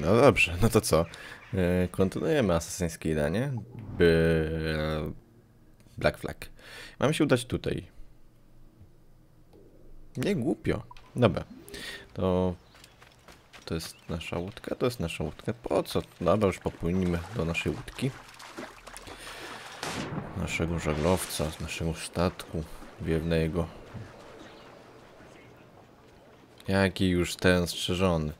No dobrze, no to co? E, Kontynuujemy Assassin's Creed, nie? By... Black Flag. Mamy się udać tutaj. Nie głupio. Dobra. To... To jest nasza łódka, to jest nasza łódka. Po co? Dobra, już popłynimy do naszej łódki. Naszego żaglowca, z naszego statku wiewnego. Jaki już ten strzeżony.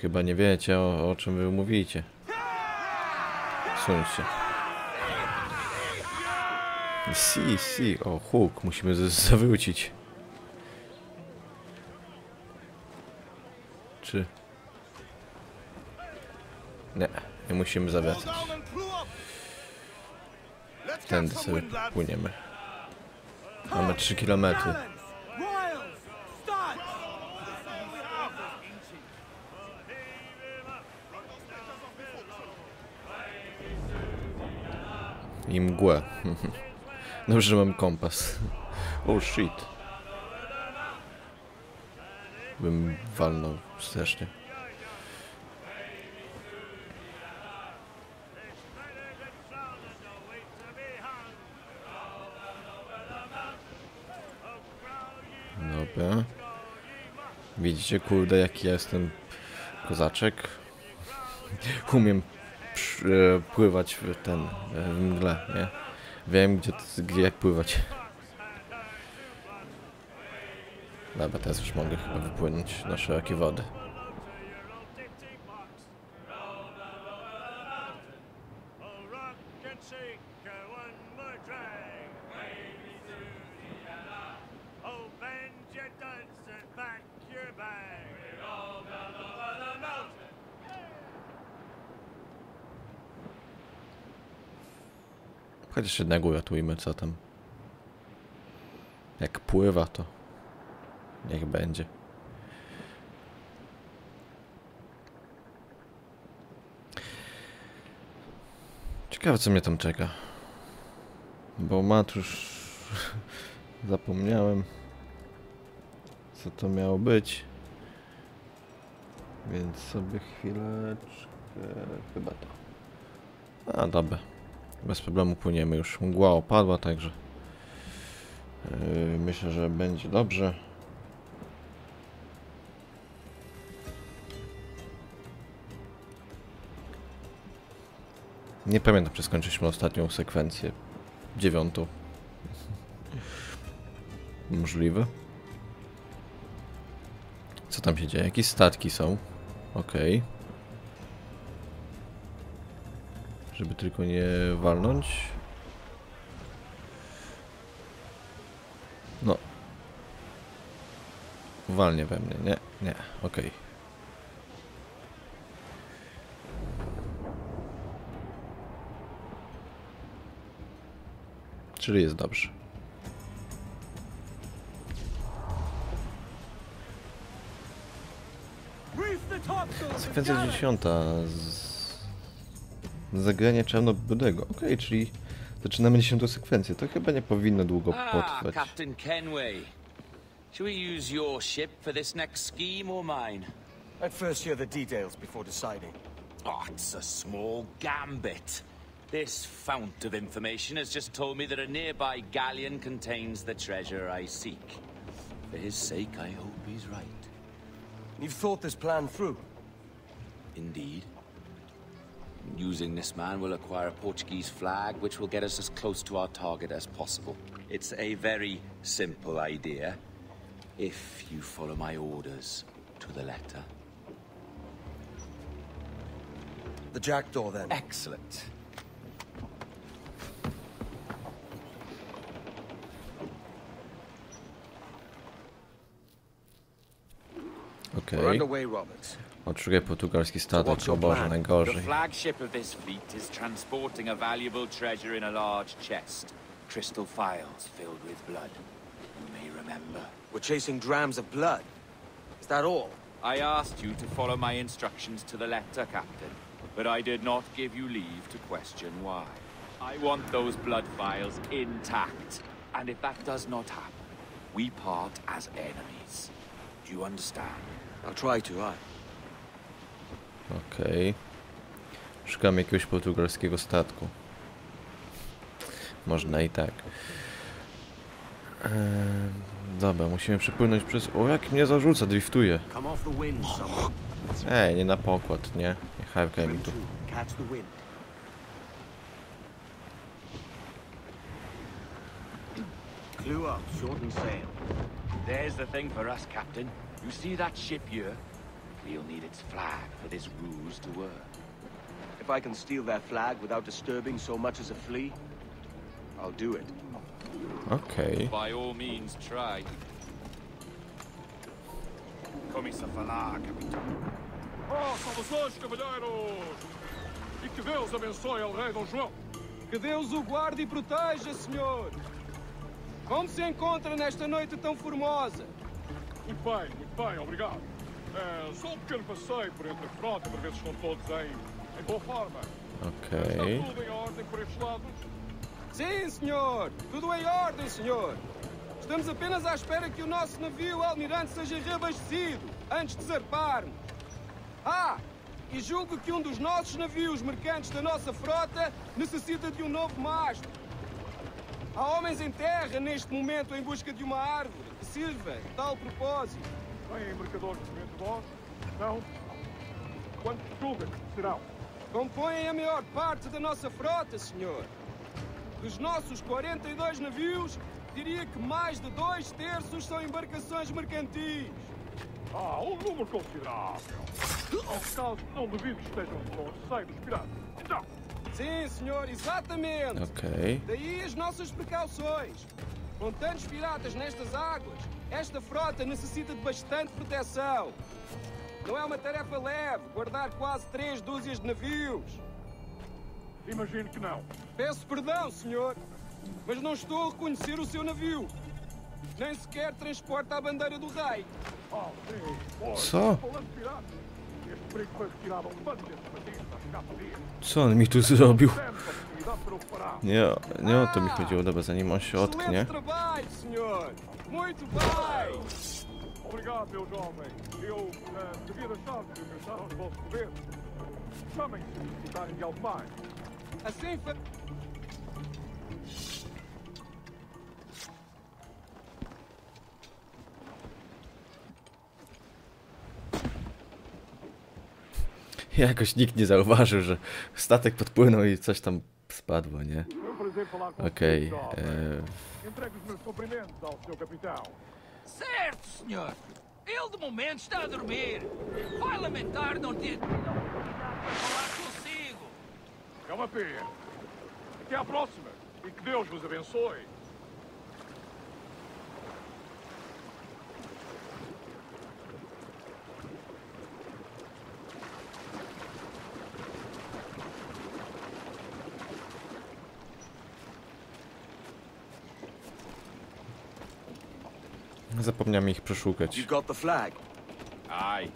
Chyba nie wiecie o, o czym wy mówicie. Suńcie. Si, si, o huk, musimy zawrócić. Czy... Nie, nie musimy zawracać. Tędy sobie płyniemy. Mamy 3 kilometry. I mgłę. Dobrze, że mam kompas. Oh shit. Bym walnął strasznie. Dobra. Widzicie, kurde, jaki ja jestem kozaczek. Umiem pływać w ten, e, w mgle, nie? Wiem, gdzie, gdzie jak pływać. Dobra, teraz już mogę chyba wypłynąć na szerokie wody. Chociaż jednego uratujmy, co tam. Jak pływa, to niech będzie. Ciekawe, co mnie tam czeka. Bo matusz... Zapomniałem, co to miało być. Więc sobie chwileczkę... Chyba to. A, dobra. Bez problemu płyniemy już. Mgła opadła, także yy, myślę, że będzie dobrze. Nie pamiętam, czy skończyliśmy ostatnią sekwencję. Dziewiątą. Możliwe. Co tam się dzieje? Jakieś statki są. Okej. Żeby tylko nie walnąć. No. Walnie we mnie. Nie, nie. Okej. Czyli jest dobrze. Sekwencja dziesiąta. Z... Zagranie czarnobudego. Okej, czyli zaczynamy dziesiątą sekwencję. To chyba nie powinno długo Ah, potrwać. Captain Kenway. Shall we use your ship for this next scheme or mine? I'd first hear the details before deciding. Oh, it's a small gambit. This fount of information has just told me that a nearby galleon contains the treasure I seek. For his sake, I hope he's right. You've thought this plan through. Indeed. Using this man, we'll acquire a Portuguese flag, which will get us as close to our target as possible. It's a very simple idea, if you follow my orders to the letter. The jackdaw, then. Excellent. Okej. We're underway, Roberts. Odszukaj portugalski statek. what's O your Boże, plan? The najgorzej. flagship of this fleet is transporting a valuable treasure in a large chest. Crystal files filled with blood. You may remember. We're chasing drams of blood. Is that all? I asked you to follow my instructions to the letter, Captain, but I did not give you leave to question why. I want those blood files intact, and if that does not happen, we part as enemies. Do you understand? I'll try to, aye. Okej. Szukam jakiegoś portugalskiego statku. Można i tak. Eee, dobra, musimy przepłynąć przez... O, jak mnie zarzuca, driftuje. Ej, nie na pokład, nie? Nie harkaj mi tu. There's the thing for us, Captain. You see that ship here? We'll need its flag for this ruse to work. If I can steal their flag without disturbing so much as a flea, I'll do it. Okej. By all means, try. Commissa falar, Capitão. Oh, saudações, cavalheiros! E que Deus abençoe ao rei Dom João. Que Deus o guarde e proteja, senhor. Como se encontra nesta noite tão formosa? Muito bem, muito bem, obrigado. É, só um pequeno passeio por entre a frota para ver se estão todos em, em boa forma. Okej. Está tudo em ordem por estes lados? Sim, senhor. Tudo em ordem, senhor. Estamos apenas à espera que o nosso navio almirante seja reabastecido antes de zarparmos. Ah, e julgo que um dos nossos navios mercantes da nossa frota necessita de um novo mastro. Há homens em terra neste momento em busca de uma árvore que sirva tal propósito. De vento vós? Não? Quantos julga que serão? Compõem a maior parte da nossa frota, senhor. Dos nossos 42 navios, diria que mais de dois terços são embarcações mercantis. Ah, um número considerável. Ao caso não duvido que estejam com receio dos piratas. Então, Sim, senhor, exatamente. Okej. Daí as nossas precauções. Com tantos piratas nestas águas, esta frota necessita de bastante proteção. Não é uma tarefa leve guardar quase três dúzias de navios. imagino que não. Peço perdão, senhor, mas não estou a reconhecer o seu navio. Nem sequer transporta a bandeira do rei. Só? Falando de piratas, este perigo foi retirado ao bando Co on mi tu parar. Nie, nie o to mi chodziło. Dobra, zanim on się otknie. Obrigado, Jakoś nikt nie zauważył, że statek podpłynął i coś tam spadło, nie? Okej. jovem. e, Entregue os meus cumprimentos ao seu capitão. Certo, senhor. Ele de momento está a dormir. Vai lamentar não ter tido a oportunidade para falar consigo. É uma pena. Até à próxima. E que Deus vos abençoe. Zapomniałem ich przeszukać. You got the flag? Aye,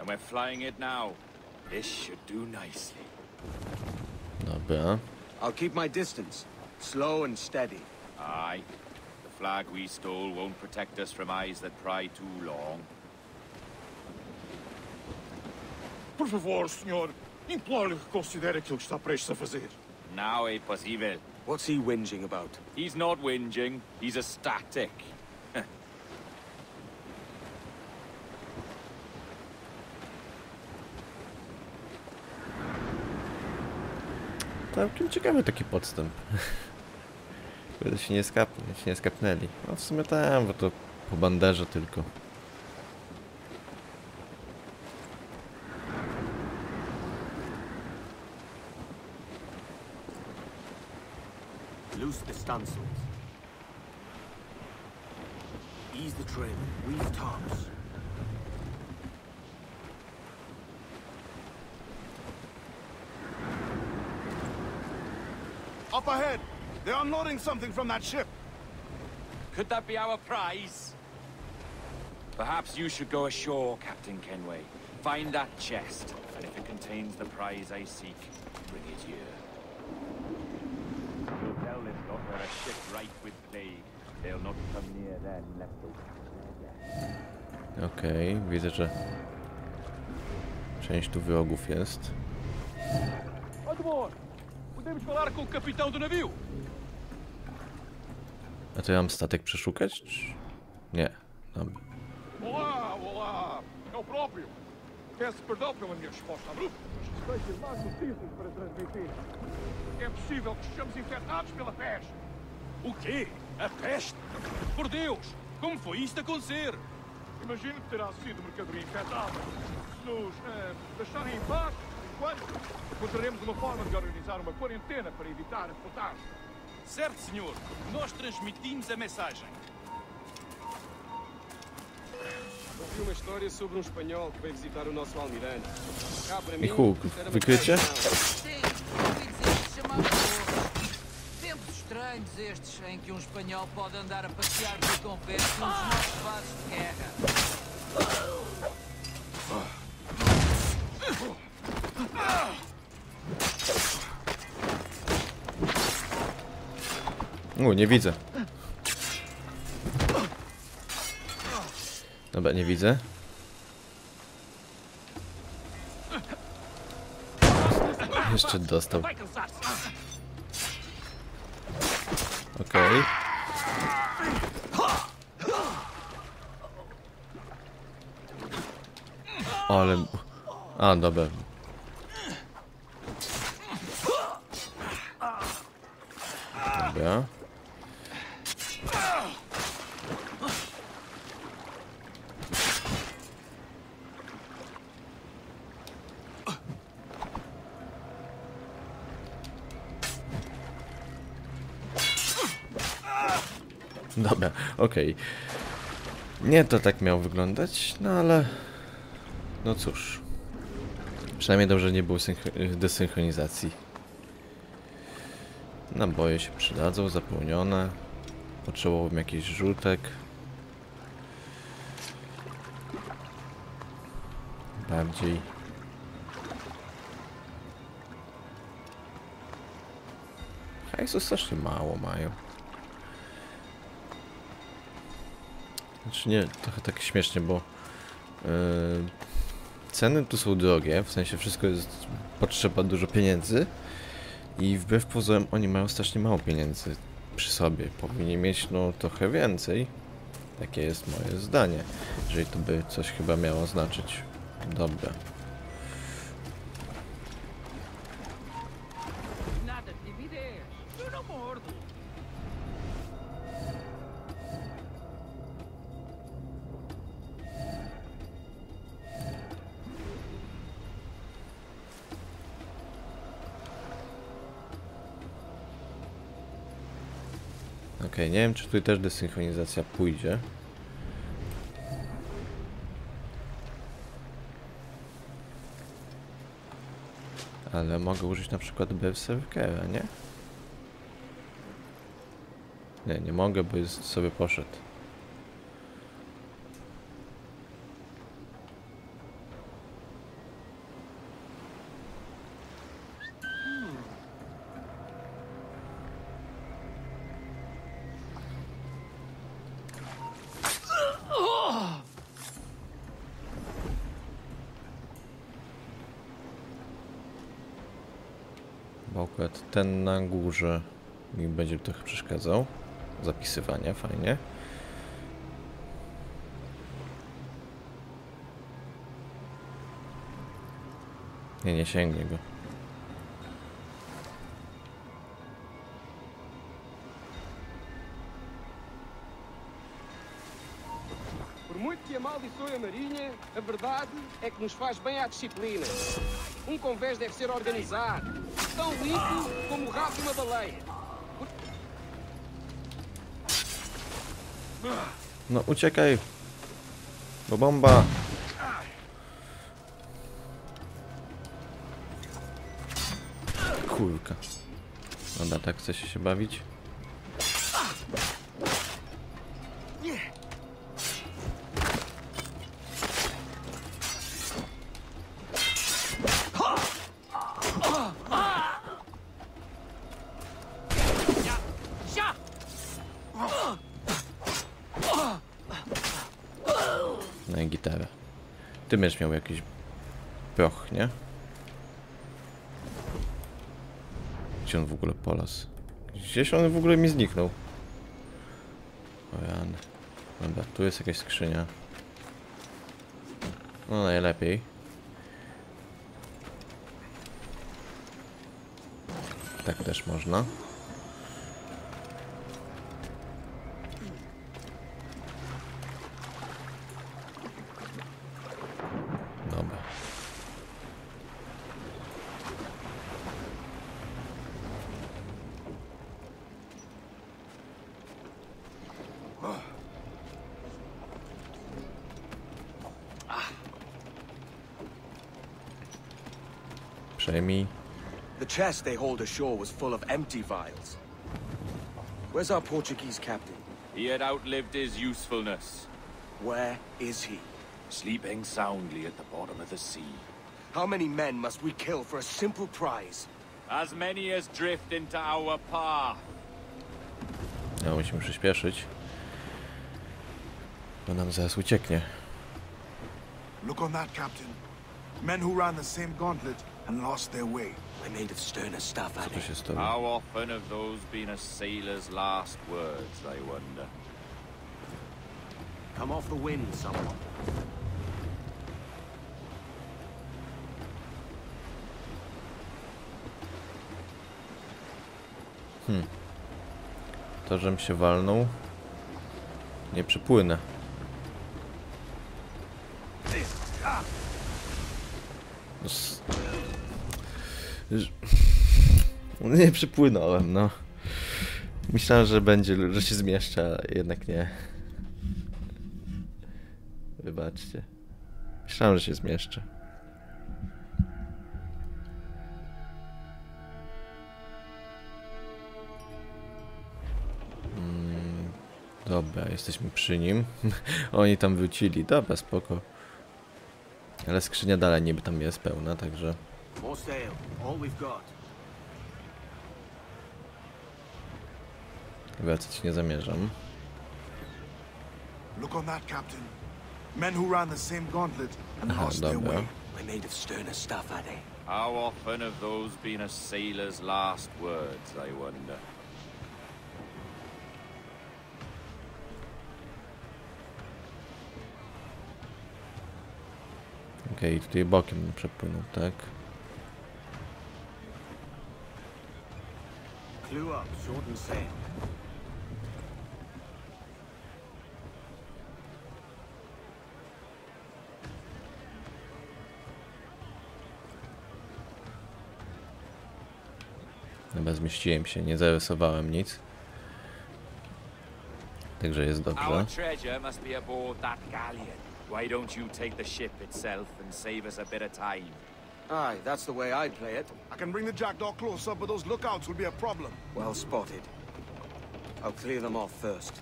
and we're flying it now. This should do nicely. Dobra. I'll keep my distance. Slow and steady. Aye. The flag we stole won't protect us from eyes that pry too long. Por favor, senhor. Imploro-lhe que considere aquilo que está prestes a fazer. Now é possível. What's he whinging about? He's not whinging, he's ecstatic. Całkiem ciekawy taki podstęp. Kurde się nie, skap, się nie skapnęli. No w sumie tam, bo to po banderze tylko. Loose the stunsails. Ease the trim. Reef tops. Up ahead! They're unloading something from that ship. Could that be our prize? Perhaps you should go ashore, Captain Kenway. Find that chest, and if it contains the prize I seek, bring it here. We'll tell this lot we're a ship ripe with plague. They'll not come near then left us. Okej, widzę, że Część tu wrogów jest. Admor, podemos falar com o capitão do navio? A to ja mam statek przeszukać? Czy... Nie. Dobra. Olá, olá! É o próprio. Peço perdão pela minha resposta abrupta, mas tenho mais notícias para transmitir. É possível que estejamos infectados pela peste. O quê? A peste? Por Deus! Como foi isto acontecer? Imagino que terá sido mercadoria infectada. Se nos eh, deixarem em paz, enquanto, encontraremos uma forma de organizar uma quarentena para evitar a contágio. Certo, senhor. Nós transmitimos a mensagem. Ouvi uma história sobre um espanhol que veio visitar o nosso almirante. I mim, Hulk, era uma wykrycie? Sim, ouvi dizer que se chamava. Tempos estranhos estes em que um espanhol pode andar a passear pelo convento nos nossos vasos de guerra. U, nie widzę. Dobra, nie widzę. Jeszcze dostał. Okej. Ale... A, dobra. Dobra. Okej. Nie to tak miało wyglądać, no ale... No cóż. Przynajmniej dobrze nie było synchro- desynchronizacji. Naboje się przydadzą, zapełnione. Potrzebowałbym jakiś żółtek. Bardziej. Hajsu strasznie mało mają. Znaczy nie, trochę tak śmiesznie, bo yy, ceny tu są drogie, w sensie wszystko jest, potrzeba dużo pieniędzy i wbrew pozorom oni mają strasznie mało pieniędzy przy sobie. Powinni mieć no trochę więcej. Takie jest moje zdanie, jeżeli to by coś chyba miało znaczyć. Dobra. Okej, nie wiem czy tutaj też desynchronizacja pójdzie. Ale mogę użyć na przykład Berserkera, nie? Nie, nie mogę, bo jest sobie poszedł. Ten na górze mi będzie trochę przeszkadzał. Zapisywanie, fajnie. Nie, nie sięgnie go. Amaldiçoe a marinha, a verdade é que nos faz bem à disciplina. Um convés deve ser organizado, tão limpo como o rabo de uma baleia. No uciekaj! Bo bomba! Kurka. Dobra, tak chce się bawić? Gitarę. Ty będziesz miał jakieś proch, nie? Gdzie on w ogóle polas? Gdzieś on w ogóle mi zniknął. O Jan. Dobra, tu jest jakaś skrzynia. No najlepiej. Tak też można. Przejmij. The chest they hauled ashore was full of empty vials. Where's our Portuguese captain? He had outlived his usefulness, Where is he? sleeping soundly at the bottom of the sea. How many men must we kill for a simple prize? As many as drift into our path. No, musimy przyspieszyć. Bo nam zaraz ucieknie. Look on that, Captain. Men who ran the same gauntlet and lost their way. We're made of sterner stuff, Co are tu się stało? How often have those been a sailor's last words, I wonder? Come off the wind, someone. Hmm. To, żem się walnął. Nie przypłynę. No s- Ż- Nie przypłynąłem, no. Myślałem, że będzie, że się zmieszczę, ale jednak nie. Wybaczcie. Myślałem, że się zmieszczę. Dobra, jesteśmy przy nim. Oni tam wrócili. Dobra, spoko. Ale skrzynia dalej niby tam jest pełna, także... More sail. All we've got. Wracać nie zamierzam. Look on that, Captain. Men who ran the same gauntlet and Aha, lost their way. We're made of sterner stuff, are they? How often have those been a sailor's last words, I wonder? Okej, tutaj bokiem przepłynął, tak? Shorten sail. Chyba zmieściłem się, nie zarysowałem nic. Także jest dobrze. Why don't you take the ship itself and save us a bit of time? Aye, that's the way I'd play it. I can bring the jackdaw closer, but those lookouts will be a problem. Well spotted. I'll clear them off first.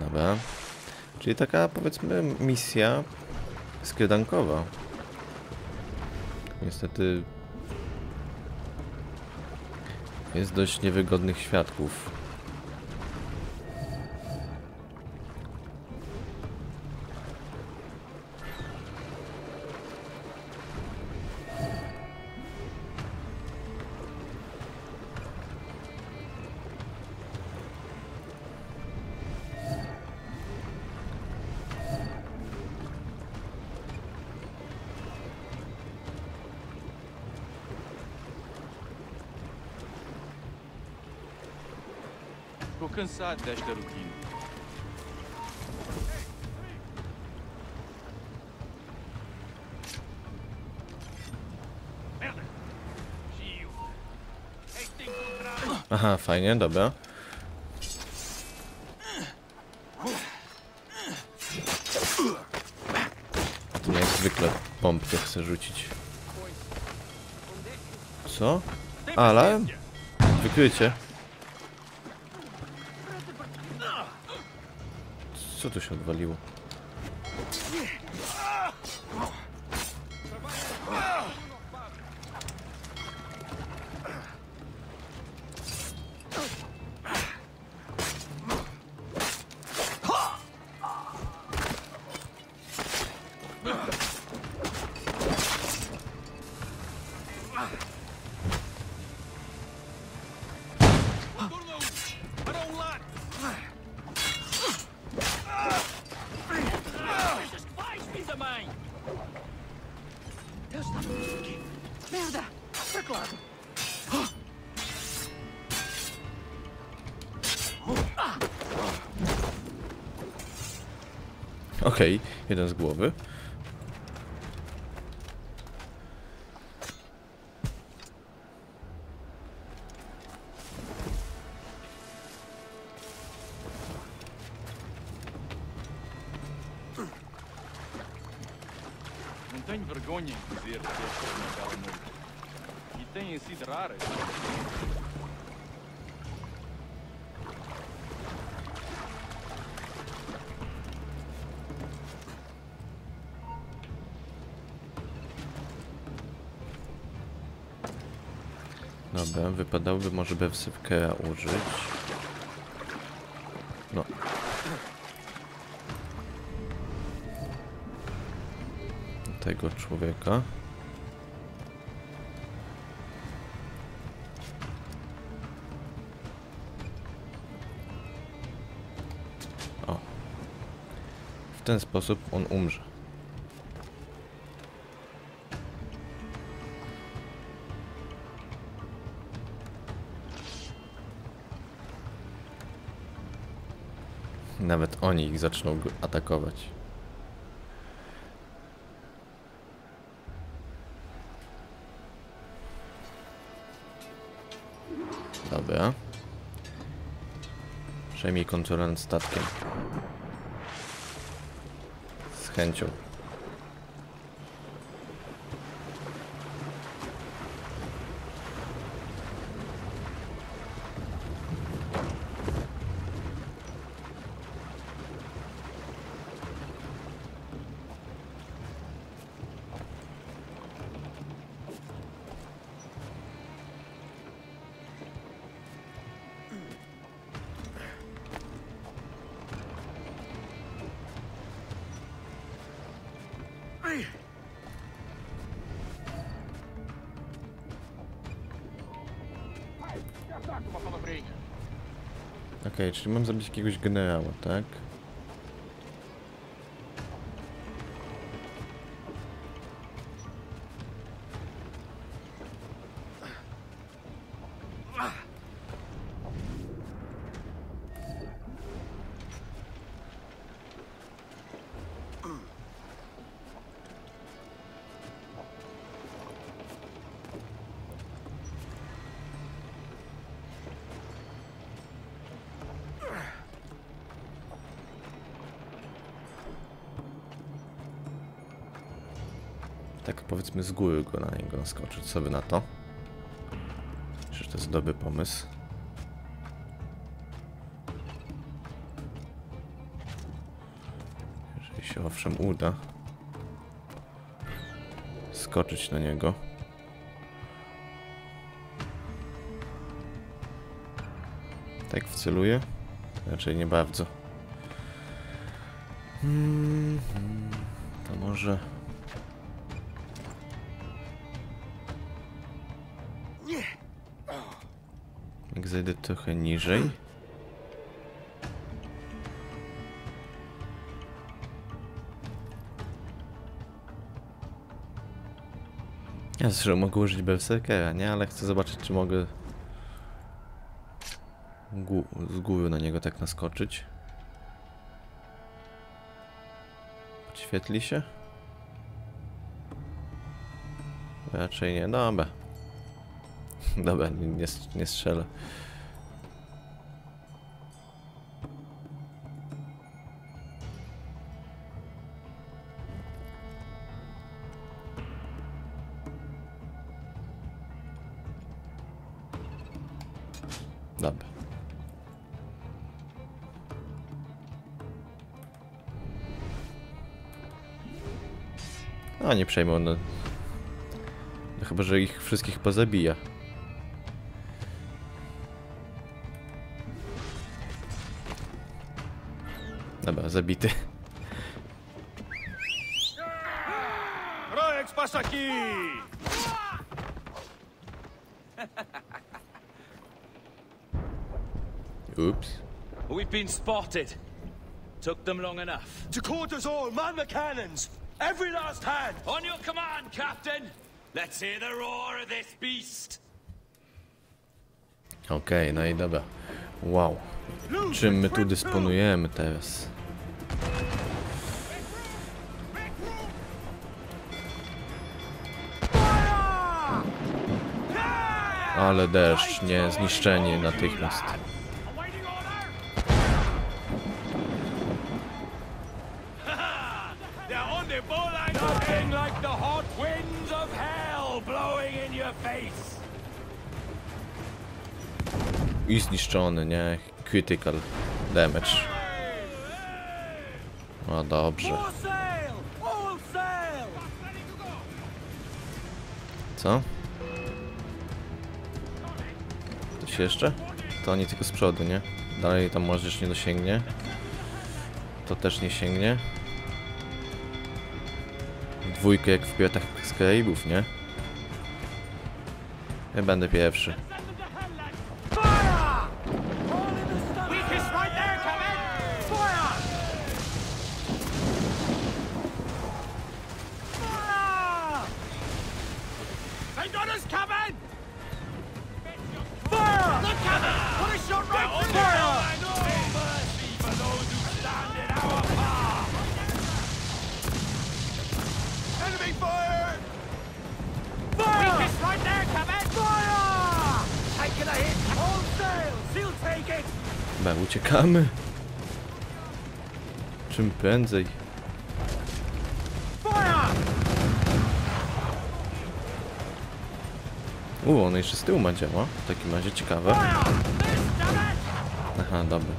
Dobra. Czyli taka, powiedzmy, misja skrydankowa. Niestety... Jest dość niewygodnych świadków. De encontrar! Aha, fajnie, dobra. To jak zwykle pompkę chcę rzucić. Co? Alarm? Wykrycie. Co tu się odwaliło? Okej, jeden z głowy. Wypadałoby może bewsywkę użyć. No. Tego człowieka. O. W ten sposób on umrze. Oni ich zaczną atakować. Dobra. Przejmij kontrolę nad statkiem. Z chęcią. Okej, czyli mam zabić jakiegoś generała, tak? Tak powiedzmy z góry go na niego naskoczyć. Co wy na to? Czy to jest dobry pomysł? Jeżeli się owszem uda skoczyć na niego. Tak wceluję? Raczej nie bardzo. Hmm, hmm, to może... zejdę trochę niżej. Ja zresztą mogę użyć Berserkera, nie? Ale chcę zobaczyć, czy mogę z góry na niego tak naskoczyć. Podświetli się? Raczej nie. Dobra. Dobra, nie, nie, nie strzelę. Dobra. A nie przejmą, no. no chyba, że ich wszystkich pozabija. Zabity. Rex, passa aqui! Ups. We've been spotted. Took them long enough. To quarters all, man the cannons! Every last hand! On your command, Captain! Let's hear the roar of this beast! Okej, no i dobra. Wow. Czym my tu dysponujemy teraz? Ale deszcz, nie, zniszczenie natychmiast. I zniszczony, nie? Critical damage. O, dobrze. Co? Coś jeszcze? To nie tylko z przodu, nie? Dalej tam możesz nie dosięgnie. To też nie sięgnie. Dwójkę jak w Piratach z Karaibów, nie? Ja będę pierwszy. Chyba uciekamy. Czym prędzej. U, on jeszcze z tyłu ma działa. W takim razie ciekawe. Aha, dobra.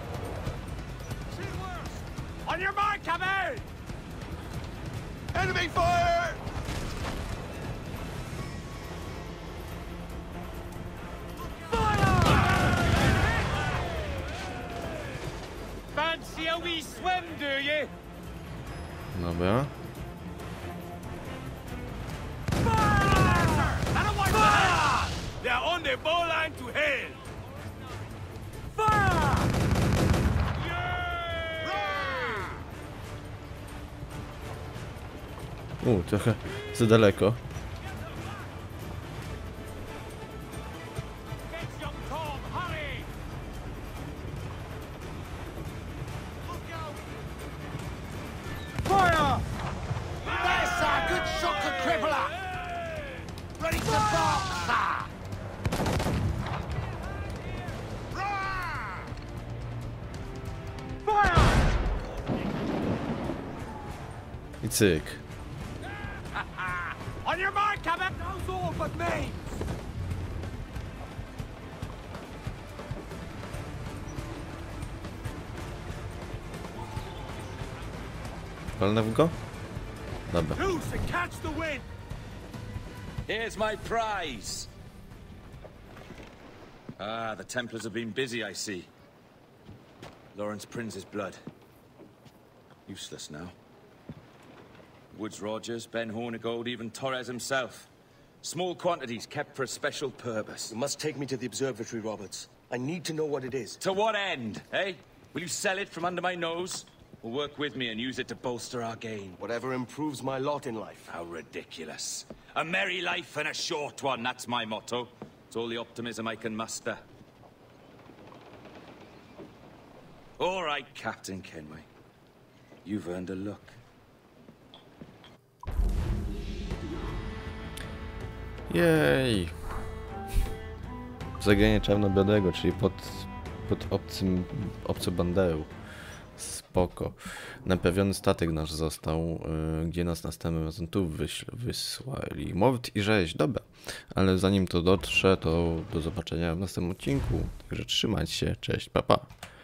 Enemy fire! Fire! I cyk. Walnę w go? Dobra. Loose catch the wind! Here's my prize. Ah, the Templars have been busy, I see. Lawrence Prince's blood. Useless now. Woods Rogers, Ben Hornigold, even Torres himself. Small quantities kept for a special purpose. You must take me to the observatory, Roberts. I need to know what it is. To what end, eh? Will you sell it from under my nose? Or work with me and use it to bolster our gain? Whatever improves my lot in life. How ridiculous. A merry life and a short one, that's my motto. It's all the optimism I can muster. All right, Captain Kenway. You've earned a look. Jej. Zagranie czarnobrodego, czyli pod, pod obcym, obcą banderą. Spoko. Naprawiony statek nasz został, y, gdzie nas następnym razem tu wyśl, wysłali. Mord i rzeź, dobra. Ale zanim to dotrze, to do zobaczenia w następnym odcinku. Także trzymajcie się, cześć, papa. Pa.